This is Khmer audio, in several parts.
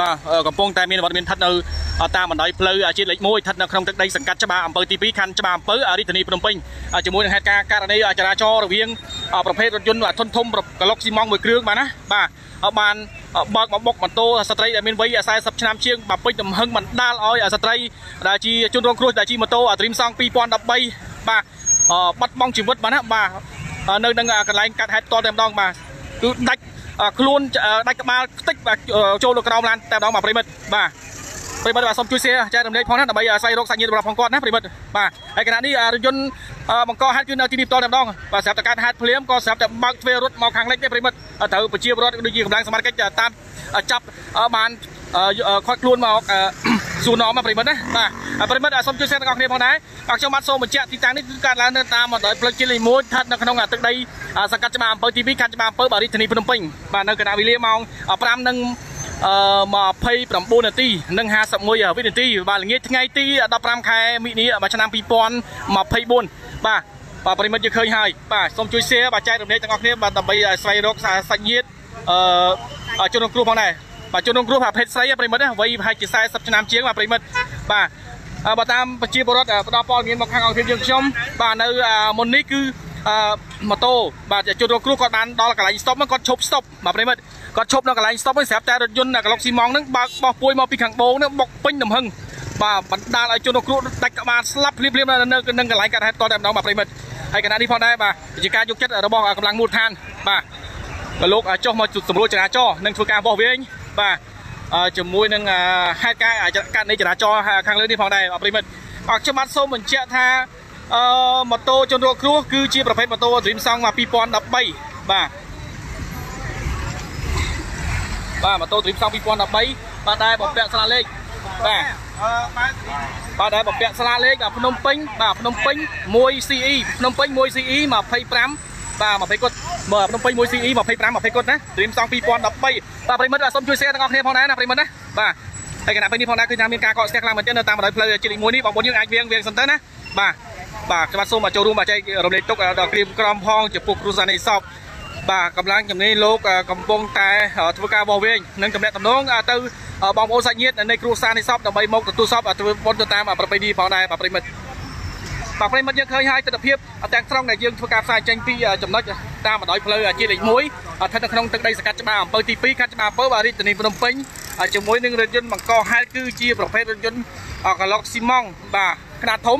បាទកំពុងតែមានវត្តមានស្ថិតនៅតាមបណ្ដោយផ្លូវជាតិលេខ1ស្ថិតនៅក្នុងទឹកដីសង្កាត់ច្បារអំពើទី2ខណ្ឌច្បារអំពើរាជធានីភ្នំពេញជាមួយនឹងហេតុការណ៍ករណីចរាចរណ៍រវាងប្រភេទរថយន្តធុនធំក្លុកស៊ីម៉ងមួយគ្រឿងបាទណាបាទបានបើកមកបុកម៉ូតូស្ត្រីដែលមានវ័យ40ឆ្នាំជាងបាពេញទំហឹងបណ្ដាលឲ្យស្ត្រីដែលជាជនរងគ្រោះដែលជិះម៉ូតូឌ្រីមសង2013បាទបាត់បង់ជីវិតបាទណាបាទនៅនឹងកន្លែងកាត់ហេតុតតែម្ដងបាទគឺដាច់ ខ្លួនដាច់ក្បាលខ្ទេចបាទចូលទៅក្រោមឡានតែម្ដងបាទប្រិមិត្តបាទប្រិមិត្តបាទសូមជួយ share ចែករំលែកផងណាដើម្បីស្វែងរកសាច់ញាតិរបស់ផងគាត់ណាប្រិមិត្តបាទហើយខណៈនេះរថយន្តបង្កហេតុគឺនៅទីនេះតតែម្ដងបាទស្រាប់តែកាត់ហេតុភ្លាមក៏ស្រាប់តែបើកទ្វាររត់មកខាងលិចទេប្រិមិត្តត្រូវប្រជាពលរដ្ឋដូចជាកម្លាំងសមត្ថកិច្ចតាមចាប់បានខាត់ខ្លួនមកសួរនាំប្រិមិត្តណាបាទ ប្រិមិត្តសូមជួយ share ទាំងអស់គ្នាផងដែរបាទខ្ញុំបាទសូមបញ្ជាក់ទីតាំងនេះគឺកើតឡើងនៅតាមបណ្ដោយផ្លូវជាតិលេខ1ស្ថិតនៅក្នុងទឹកដីសង្កាត់ច្បារអំពើទី2ខណ្ឌច្បារអំពើបាទរាជធានីភ្នំពេញបាទនៅកណ្ដាលវេលាម៉ោង5និងអឺ29នាទីនិង51វិនាទីបាទល្ងាចថ្ងៃទី15ខែមិនិនាឆ្នាំ2024បាទបាទប្រិមិត្តយើងឃើញហើយបាទសូមជួយ share បាទចែករំលែកទាំងអស់គ្នាបាទដើម្បីស្វែងរកសាច់ញាតិអឺជនរងគ្រោះផងដែរបាទជនរងគ្រោះប្រភេទស្រីប្រិមិត្តវ័យប្រហែលជា40ឆ្នាំជាងបាទប្រិមិត្តបាទ បើតាមប្រជាពលរដ្ឋផ្ដល់ព័ត៌មានមកខាងអង្គភាពយើងខ្ញុំបាទនៅមុននេះគឺអឺម៉ូតូបាទជនរងគ្រោះគាត់បានដល់កន្លែង stop ហ្នឹងគាត់ឈប់ stop បាទប្រិមិត្តគាត់ឈប់នៅកន្លែង stop ហ្នឹងស្រាប់តែរថយន្តក្លុកស៊ីម៉ងហ្នឹងបើកបោះពួយមកពីខាងបូងហ្នឹងបុកពេញទំហឹងបាទបណ្ដាលឲ្យជនរងគ្រោះដាច់ក្បាលស្លាប់ភ្លាមភ្លាមនៅនឹងកន្លែងកាត់ហេតុតតែម្ដងបាទប្រិមិត្តហើយគណៈនេះផងដែរបាទជាការយកចិត្តរបស់កម្លាំងមូលដ្ឋានបាទក៏លោកចុះមកសម្រួលចរាចរណ៍និងធ្វើការបោះវិញបាទ ជាមួយនឹងហេតុការណ៍កាត់នៃចរាចរណ៍ខាងលើនេះផងដែរប្រិមិត្តអរខ្ញុំបាទសូមបញ្ជាក់ថាអឺម៉ូតូជនរងគ្រោះគឺជាប្រភេទម៉ូតូ Dream Song មក2013បាទបាទម៉ូតូ Dream Song 2013បាទដែលបំពាក់ស្លាលេខបាទបាទដែលបំពាក់ស្លាលេខភ្នំពេញបាទភ្នំពេញ 1CE ភ្នំពេញ 1CE 25 បាទ20គាត់មើលភ្នំពេញ 1CE 25 20គាត់ណា Dream Song 2013បាទប្រិមិត្តសូមជួយ share ទាំងអស់គ្នាផងដែរណាប្រិមិត្តណាបាទហើយគណៈពេលនេះផងដែរគឺថាមានការកកស្ទះខ្លាំងមែនទែននៅតាមបណ្ដោយផ្លូវជាតិលេខ1នេះបងប្អូនយើងអាចវៀងវៀងសិនទៅណាបាទបាទខ្ញុំបាទសូមចូលរួមបាទចែករំលែកទុកដល់គ្រាមក្រមផងចំពោះគ្រូសានីសពបាទកម្លាំងជំនាញលោកកំពុងតែធ្វើការបោះវែងនិងតំណែងតំណងទៅបងប្អូនសាច់ញាតិនៃគ្រូសានីសពដើម្បីមកទទួលសពធ្វើបុណ្យទៅតាមប្រពៃណីផងដែរបាទប្រិមិត្ត បាទប្រិមិត្តយើងឃើញហើយទស្សនវិជ្ជាទាំងត្រង់ដែលយើងធ្វើការផ្សាយចេញពីចំណុចតាមបណ្ដោយផ្លូវជាតិលេខ1ស្ថិតនៅក្នុងទឹកដីសកាត់ច្បារអំពើទី2ខណ្ឌច្បារអំពើបាទរាជធានីភ្នំពេញជាមួយនឹងរថយន្តបង្កហេតុគឺជាប្រភេទរថយន្តក្លុកស៊ីម៉ងបាទខ្នាតធំ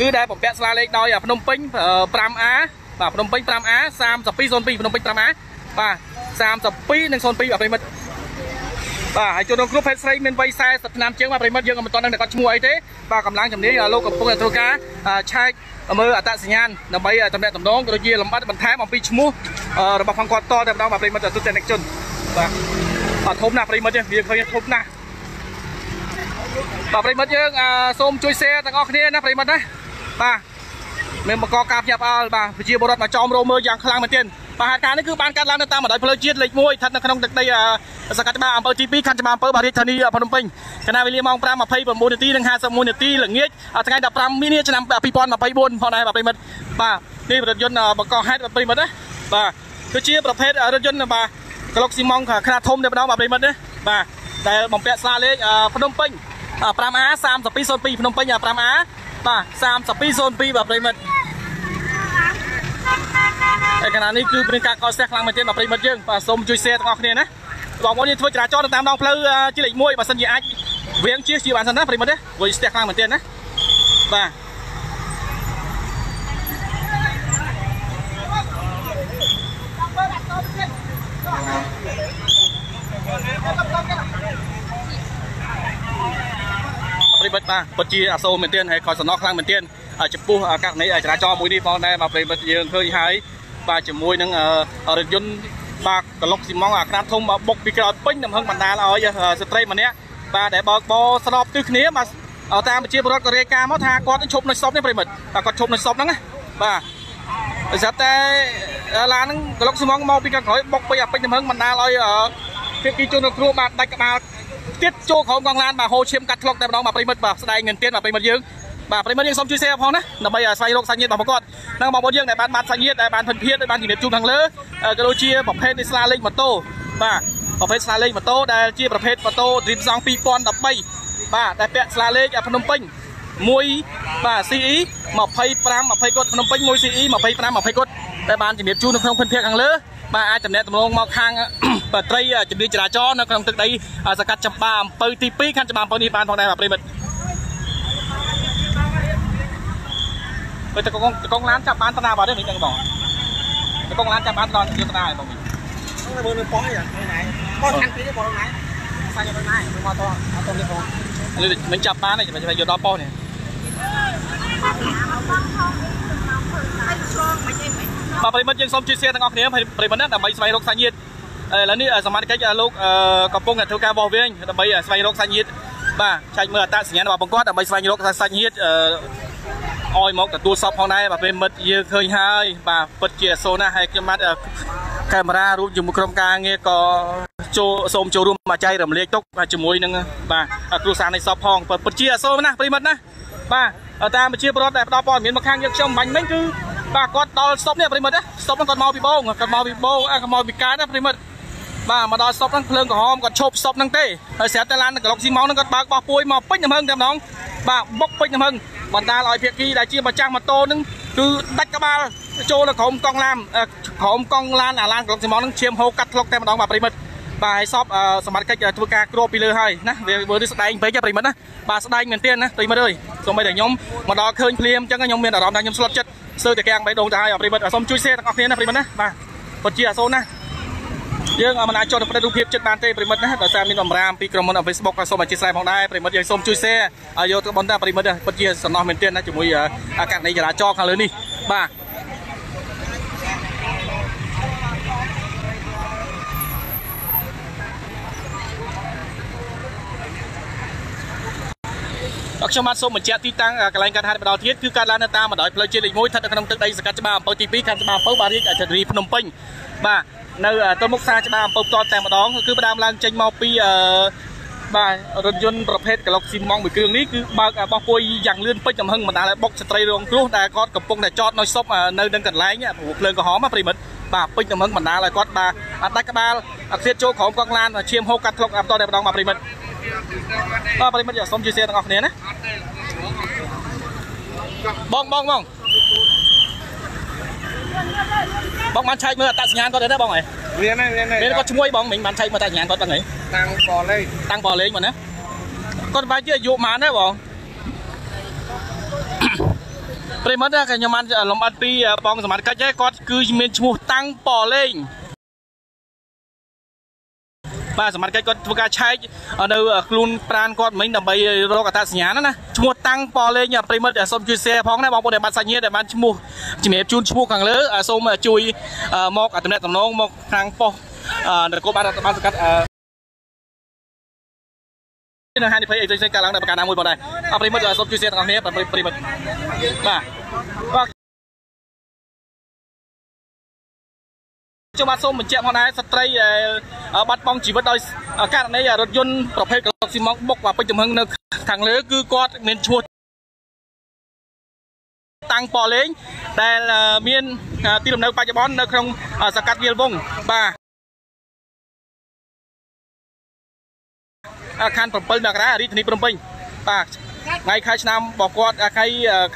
គឺដែលបំពាក់ស្លាលេខដោយភ្នំពេញ 5A បាទភ្នំពេញ 5A 3202ភ្នំពេញ 5A បាទ32និង02បាទប្រិមិត្ត បាទហើយជនរងគ្រោះភេទស្រីមានវ័យ40ឆ្នាំជាងបាទប្រិមិត្តយើងមិនទាន់ដឹងតែគាត់ឈ្មោះអីទេបាទកម្លាំងជំនាញលោកកំពុងតែធ្វើការឆែកមើលអត្តសញ្ញាណដើម្បីតំណែងតំណងក៏ដូចជាលម្អិតបន្ថែមអំពីឈ្មោះរបស់ផងគាត់តតែម្ដងបាទប្រិមិត្តទូទាំងជនបាទអត់ធំណាស់ប្រិមិត្តទេវាឃើញធំណាស់បាទប្រិមិត្តយើងសូមជួយ share ទាំងអស់គ្នាណាប្រិមិត្តណាបាទមានបង្កការភ្ញាក់ផ្អើលបាទប្រជាពលរដ្ឋមកចោមរោមើលយ៉ាងខ្លាំងមែនទែន បាទហេតុការណ៍នេះគឺបានកាត់ឡើងនៅតាមបណ្ដោយផ្លូវជាតិលេខ1ស្ថិតនៅក្នុងទឹកដីសកាត់ច្បារអំពើទី2ខណ្ឌច្បារអំពើបាទរាជធានីភ្នំពេញខណៈវេលាម៉ោង5:29នាទីនិង51នាទីល្ងាចថ្ងៃ15មីនាឆ្នាំ2024ផងដែរបាទប្រិមិត្តបាទនេះរថយន្តបង្កហេតុបាទប្រិមិត្តណាបាទគឺជាប្រភេទរថយន្តបាទក្លុកស៊ីម៉ងខ្នាតធំតែម្ដងបាទប្រិមិត្តណាបាទដែលបំពាក់ស្លាលេខភ្នំពេញ 5A 3202ភ្នំពេញ 5A បាទ3202បាទប្រិមិត្ត ឯកណានេះគឺមានការកកស្ទះខ្លាំងមែនទែនបាទប្រិមិត្តយើងបាទសូមជួយ share ទាំងអស់គ្នាណាបងប្អូនយើងធ្វើចរាចរណ៍តាមដងផ្លូវជាលេខ1បើសិនជាអាចវៀងជៀសជាបានសិនណាប្រិមិត្តណាវាស្ទះខ្លាំងមែនទែនណាបាទប្រិមិត្តបាទពិតជាអាសូរមែនទែនហើយក៏សំណោះខ្លាំងមែនទែនចំពោះករណីចរាចរណ៍មួយនេះផងដែរបាទប្រិមិត្តយើងឃើញហើយ បាទជាមួយនឹងរថយន្តបាទក្លុកស៊ីម៉ងអាខ្នាតធំបុកពីក្រោយពេញទំហឹងបណ្ដាលឲ្យស្ត្រីម្នាក់បាទដែលបើកបោស្របទិសគ្នាបាទតាមប្រជាពលរដ្ឋក៏រាយការណ៍មកថាគាត់ឈប់នៅសពនេះប្រិមិត្តបាទគាត់ឈប់នៅសពហ្នឹងណាបាទស្រាប់តែឡានហ្នឹងក្លុកស៊ីម៉ងមកពីខាងក្រោយបុកពីអាពេញទំហឹងបណ្ដាលឲ្យភាគីជនរងគ្រោះបាទដាច់ក្បាលទៀតចូលក្រុមកងឡានបាទហូរឈាមកាត់ធ្លុកតែម្ដងបាទប្រិមិត្តបាទស្ដែងមែនទៀតបាទប្រិមិត្តយើង បាទប្រិមិត្តយើងសូមជួយ share ផងណាដើម្បីស្វែងរកសាច់ញាតិរបស់គាត់និងបងប្អូនយើងដែលបានបាត់សាច់ញាតិដែលបានភិនភៀតដែលបានជំរាបជូនខាងលើក៏ដូចជាប្រភេទនៃស្លាលេខម៉ូតូបាទប្រភេទស្លាលេខម៉ូតូដែលជាប្រភេទម៉ូតូ Dream Song 2013បាទតែពាក់ស្លាលេខភ្នំពេញមួយបាទ CE 25 20គុតភ្នំពេញមួយ CE 25 20គុតតែបានជំរាបជូននៅក្នុងភិនភាគខាងលើបាទអាចតំណែងតំណងមកខាងបត្រីជំនាញចរាចរណ៍នៅក្នុងទឹកដីសកាត់ចម្បាអំពៅទី2ខណ្ឌចម្បាអំពៅនេះបានផងដែរបាទប្រិមិត្ត បើតកងតកងឡានចាប់បានតាណាបាទទេមិនដឹងបងតកងឡានចាប់បានដល់យុទ្ធនាហើយបងវិញមើលមើលប៉ោះយ៉ាងណាប៉ោះខាងពីនេះបងណាសាច់យ៉ាងណាមកតអត់ទៅនេះបងមិនចាប់បានទេមិនយកដល់ប៉ោះនេះបាទប្រិមិត្តយើងសូមជួយ share ទាំងអស់គ្នាប្រិមិត្តណាដើម្បីស្វែងរកសាច់ញាតិឥឡូវនេះសមាជិកលោកកំពុងតែធ្វើការបោះវិញដើម្បីស្វែងរកសាច់ញាតិបាទឆែកមើលអត្តសញ្ញាណរបស់បង្គាត់ដើម្បីស្វែងរកសាច់ញាតិអ ឲ្យមកទទួលសពផងដែរបាទប្រិមិត្តយើងឃើញហើយបាទពិតជាអសូរណាស់ហើយខ្ញុំបាទកាមេរ៉ារួមជាមួយក្រុមការងារក៏ចូលសូមចូលរួមមកចែករំលែកទុកជាមួយនឹងបាទគ្រូសាស្ត្រនៃសពផងពិតជាអសូរណាស់ប្រិមិត្តណាបាទតាមជាប្រវត្តិដែលផ្ដល់ព័ត៌មានមកខាងយើងខ្ញុំបាញ់មិញគឺបាទគាត់ដល់ស្តុបនេះប្រិមិត្តណាស្តុបហ្នឹងគាត់មកពីបងគាត់មកពីបងគាត់មកពីកាយណាប្រិមិត្តបាទមកដល់ស្តុបហ្នឹងភ្លើងក្រហមគាត់ឈប់ស្តុបហ្នឹងទេហើយស្រាប់តែឡានក្លុកស៊ីម៉ងហ្នឹងគាត់បើកបោះពួយមកពេញទំហឹងតែម្ដងបាទបុកពេញទំហឹង បណ្ដាលឲ្យភាគីដែលជាម្ចាស់ម៉ូតូហ្នឹងគឺដាច់ក្បាលចូលទៅក្រុមកង់ឡានក្រុមកង់ឡានអាឡានក្លុកស៊ីម៉ងហ្នឹងឈាមហូរកាត់ធ្លុកតែម្ដងបាទប្រិមិត្តបាទហើយសពសមត្ថកិច្ចធ្វើការគ្របពីលើហើយណាវាមើលនេះស្ដែងពេកប្រិមិត្តណាបាទស្ដែងមែនទែនណាប្រិមិត្តអើយសូម្បីតែខ្ញុំមកដល់ឃើញភ្លាមអញ្ចឹងខ្ញុំមានអារម្មណ៍ថាខ្ញុំស្លុតចិត្តសើតែកាំងបេះដូងទៅហើយប្រិមិត្តសូមជួយ share ទាំងអស់គ្នាណាប្រិមិត្តណាបាទពិតជាអសូរណា យើងមិនអាចចុះទៅផ្ដិតរូបភាពចិត្តបានទេប្រិមិត្តណាដោយសារមានបំរាមពីក្រុមហ៊ុន Facebook ក៏សូមអធិស្ឋានផងដែរប្រិមិត្តយើងសូមជួយ share ឲ្យយកទៅបន្តប្រិមិត្តពិតជាសំណោះមែនទែនណាជាមួយករណីចរាចរណ៍ខាងលើនេះបាទ ខ្ញុំបាទសូមបញ្ជាក់ទីតាំងកន្លែងកាត់ហាត់ម្ដងទៀតគឺកើតឡើងនៅតាមបណ្ដោយផ្លូវជាតិលេខ1ស្ថិតនៅក្នុងទឹកដីសកាត់ច្បារអំពៅទី2ខណ្ឌច្បារអំពៅបាទរាជអធិរីភ្នំពេញបាទនៅទល់មុខផ្សារច្បារអំពៅផ្ទាល់តែម្ដងគឺផ្ដើមឡើងចេញមកពីអឺបាទរថយន្តប្រភេទក្លុកស៊ីម៉ងមួយគ្រឿងនេះគឺបើកបោះពួយយ៉ាងលឿនពេញចំហឹងបណ្ដាលឲ្យបុកស្ត្រីរងគ្រោះដែលគាត់កំពុងតែចតនៅសុបនៅនឹងកន្លែងព្រោះភ្លើងក្រហមប្រិមិត្តបាទពេញចំហឹងបណ្ដាលឲ្យគាត់បាទដាច់ក្បាលអាឃ្លាតចូលក្រុមកង់ឡានឈាមហូរកាត់ធ្លុកបន្តតែម្ដងបាទប្រិមិត្តបាទប្រិមិត្តសូមជួយ share ទាំងអស់គ្នាណា បងបងបងបងបានឆែកមើលអត្តសញ្ញាណគាត់ទេណាបងហ៎មានទេមានទេមានគាត់ឈ្មោះបងមិញបានឆែកមើលអត្តសញ្ញាណគាត់បងហ៎តាំងបលេងតាំងបលេងមកណាគាត់បាច់ជាអាយុប៉ុន្មានទេបងប្រិមត្តខ្ញុំបានលំអិតពីបងសមត្ថកិច្ចគាត់គឺមានឈ្មោះតាំងបលេង បាទសមត្ថកិច្ចគាត់ធ្វើការឆែកនៅខ្លួនប្រានគាត់មិញដើម្បីរកអត្តសញ្ញាណណាឈ្មោះតាំងប៉លេងប្រិមិត្តសូមជួយ share ផងណាបងប្អូនដែលបាត់សាច់ញាតិដែលបានឈ្មោះជំរាបជូនឈ្មោះខាងលើសូមជួយមកតំណែងតំណងមកខាងប៉ុស្តិ៍នគរបាលរដ្ឋបាលសង្កាត់នៅហានិភ័យអីផ្សេងៗកើតឡើងនៅប្រការណាមួយបងដែរអប្រិមិត្តសូមជួយ share ទាំងអស់គ្នាប្រិមិត្តបាទ ខ្ញុំបាទសូមបញ្ជាក់ផងដែរស្ត្រីបាត់បង់ជីវិតដោយករណីរថយន្តប្រភេទក្លុកស៊ីម៉ងបុក và ពេជ្រចំហឹងនៅខាងលើគឺគាត់មានឈ្មោះតាំងប៉លេងដែលមានទីលំនៅបច្ចុប្បន្ននៅក្នុងសកាត់វាលវងបាទខណ្ឌ7មករារាជធានីភ្នំពេញបាទ ថ្ងៃខែឆ្នាំរបស់គាត់ខែ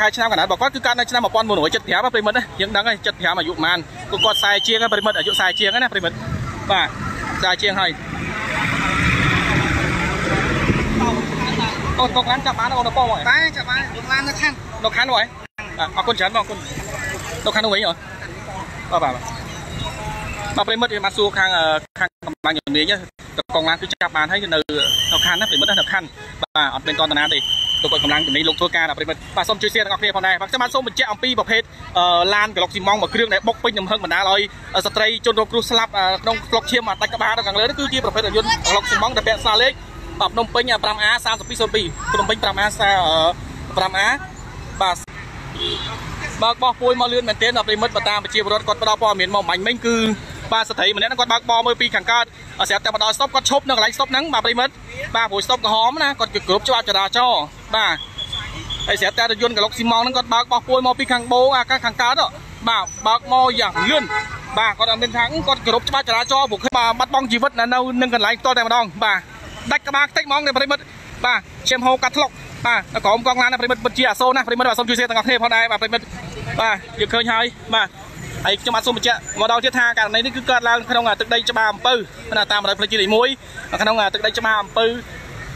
ខែឆ្នាំកណ្ដាលរបស់គាត់គឺកើតនៅឆ្នាំ1975ប្រិមិត្តណាយើងដឹងហើយ75អាយុប្រហែលគឺគាត់40ជាងប្រិមិត្តអាយុ40ជាងណាប្រិមិត្តបាទ40ជាងហើយអូនកុកឡានចាប់បានអូននៅប៉ុហ៎តែចាប់បានយកឡាននៅខាងនៅខាងនោះហ៎អរគុណច្រើនបងអរគុណនៅខាងនោះវិញហ៎បាទបាទបាទប្រិមិត្តមកសួរខាងខាងកម្លាំងជំនាញទៅកងឡានគឺចាប់បានហើយនៅនៅខាងណាប្រិមិត្តនៅខាងបាទអត់មានតន្តនាទេ ទុកឲ្យកម្លាំងជំនាញលោកធ្វើការដល់ប្រិមិត្តបាទសូមជួយ share ទាំងអស់គ្នាផងដែរបាទខ្ញុំបានសូមបញ្ជាក់អំពីប្រភេទឡានក្លុកស៊ីម៉ងមួយគ្រឿងដែលបុកពេញទំហឹងបណ្ដាលឲ្យស្ត្រីជនរងគ្រោះស្លាប់ក្នុងក្លុកឈាមដាច់ក្បាលនៅខាងលើនេះគឺជាប្រភេទរថយន្តក្លុកស៊ីម៉ងដែលពាក់ស្លាលេខបាទភ្នំពេញ 5A 3202ភ្នំពេញ 5A 5A បាទបើកបោះពួយមកលឿនមែនទែនដល់ប្រិមិត្តបើតាមប្រជាពលរដ្ឋគាត់ផ្ដល់ព័ត៌មានមកបាញ់មិញគឺ បាទស្ត្រីម្នាក់ហ្នឹងគាត់បើកបរមើលពីខាងកើតស្រាប់តែមកដល់ស្តុបគាត់ឈប់នៅកន្លែងស្តុបហ្នឹងបាទប្រិមិត្តបាទព្រោះស្តុបក្រហមណាគាត់គ្រប់ច្បាប់ចរាចរណ៍បាទហើយស្រាប់តែរថយន្តកឡុកស៊ីម៉ងហ្នឹងគាត់បើកបោះពួយមកពីខាងបូអាខាងកើតបាទបើកមកយ៉ាងលឿនបាទគាត់អត់មានថាគាត់គោរពច្បាប់ចរាចរណ៍ពួកឃើញបាទបាត់បង់ជីវិតនៅនឹងកន្លែងផ្ទាល់តែម្ដងបាទដាច់ក្បាលតិចហ្មងនៅប្រិមិត្តបាទឈាមហូរកាត់ធ្លុកបាទនៅក្រោមកងឡានណាប្រិមិត្តពិតជាអាសូរណាប្រិមិត្តបាទសូមជួយ share ទាំងអស់គ្នាផងដែរបាទប្រិមិត្តបាទយើងឃើញហើយបាទ ហើយខ្ញុំបាទសូមបញ្ជាក់មកដល់ទៀតថាករណីនេះគឺកើតឡើងក្នុងទឹកដីច្បារអំពៅណាតាមរយផ្លូវជាតិទី1ក្នុងទឹកដីច្បារអំពៅ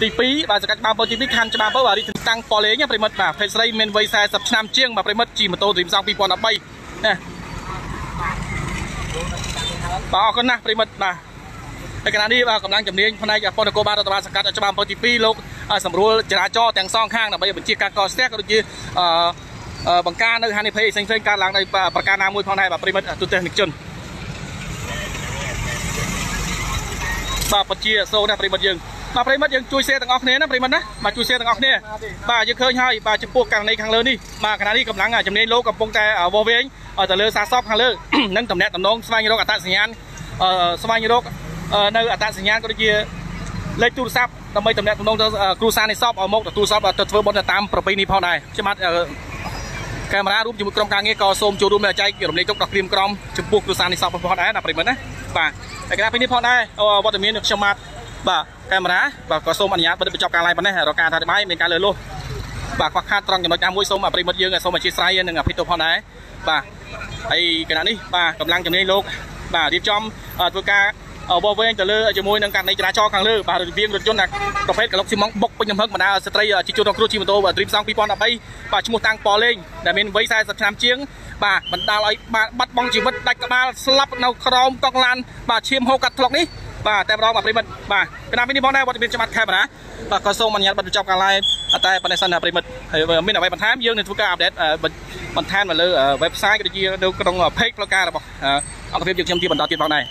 ទី2បាទសកាត់ច្បារអំពៅទី2ខណ្ឌច្បារអំពៅបាទរីកតាំងប៉លេងប្រិមិត្តបាទភេទស្រីមានវ័យ40ឆ្នាំជាងបាទប្រិមិត្តជិះម៉ូតូឌ្រីមសង2013ណាបាទអរគុណណាស់ប្រិមិត្តបាទហើយគណៈនេះបាទកម្លាំងជំនាញផ្នែកប៉ុនគរបាលរដ្ឋបាលសង្កាត់ច្បារអំពៅទី2លោកសម្រួលចរាចរណ៍ទាំងសងខាងដើម្បីបញ្ជាការកកស្ទះក៏ដូចជាអឺ បង្ការនៅហានិភ័យផ្សេងៗកើតឡើងដោយប្រការណាមួយផងដែរបាទប្រិមិត្តទូទេសនិកជនបាទពិតជាសូណាប្រិមិត្តយើងបាទប្រិមិត្តយើងជួយ share ទាំងអស់គ្នាណាប្រិមិត្តណាបាទជួយ share ទាំងអស់គ្នាបាទយើងឃើញហើយបាទចំពោះករណីខាងលើនេះបាទគណៈនេះកម្លាំងជំនាញលោកកំពុងតែវោវែងទៅលើសារសពខាងលើនិងតំណែងតំណងស្វែងរកអត្តសញ្ញាណស្វែងរកនៅអត្តសញ្ញាណក៏ដូចជាលេខទូរស័ព្ទដើម្បីតំណែងតំណងទៅគ្រូសានៃសពឲ្យមកទទួលសពទៅធ្វើបុណ្យតាមប្រពៃណីផងដែរខ្ញុំបាទ កាមេរ៉ារួមជាមួយក្រុមការងារក៏សូមចូលរួមនៅចែករំលែកទុកដល់គ្រាមក្រមចំពោះគ្រួសារនៃសពផងដែរណាប្រិមត្តណាបាទហើយគណៈពេលនេះផងដែរវត្តមានខ្ញុំបាទបាទកាមេរ៉ាបាទក៏សូមអនុញ្ញាតបិទបញ្ចប់ការ live ប៉ុណ្ណេះរកការថាបាយមានការលើលោះបាទខ្វះខាតត្រង់ចំណុចណាមួយសូមប្រិមត្តយើងសូមអធិស្ឋាននឹងអភិទោសផងដែរបាទហើយគណៈនេះបាទកម្លាំងជំនាញលោកបាទរៀបចំធ្វើការ វវែងទៅលើជាមួយនឹងករណីចរាចរណ៍ខាងលើបាទរបៀងរថយន្តប្រភេទកឡុកស៊ីម៉ងបុកពេញទំហឹងបណ្ដាស្ត្រីជាជនរងគ្រោះជិះម៉ូតូ Dream Song 2013បាទឈ្មោះតាំងប៉លេងដែលមានវ័យ40ឆ្នាំជាងបាទបណ្ដាលឲ្យបាត់បង់ជីវិតដាច់ក្បាលស្លាប់នៅក្រោមកង់ឡានបាទឈាមហូរកាត់ធ្លុកនេះបាទតែម្ដងបាទប្រិមិត្តបាទគណៈពេលនេះផងដែរវត្តមានច្បាត់ខេបណាបាទក៏សូមអនុញ្ញាតបិទបញ្ចប់ការ live តែប៉ុណ្ណេះសិនណាប្រិមិត្តហើយមានអ្វីបន្ថែមយើងនឹងធ្វើការអាប់ដេតបន្ថែមនៅលើ website ក៏ដូចជានៅក្នុង page ផ្លូវការរបស់អង្គភាពយើងខ្ញុំជាបន្តទៀតផងដែរ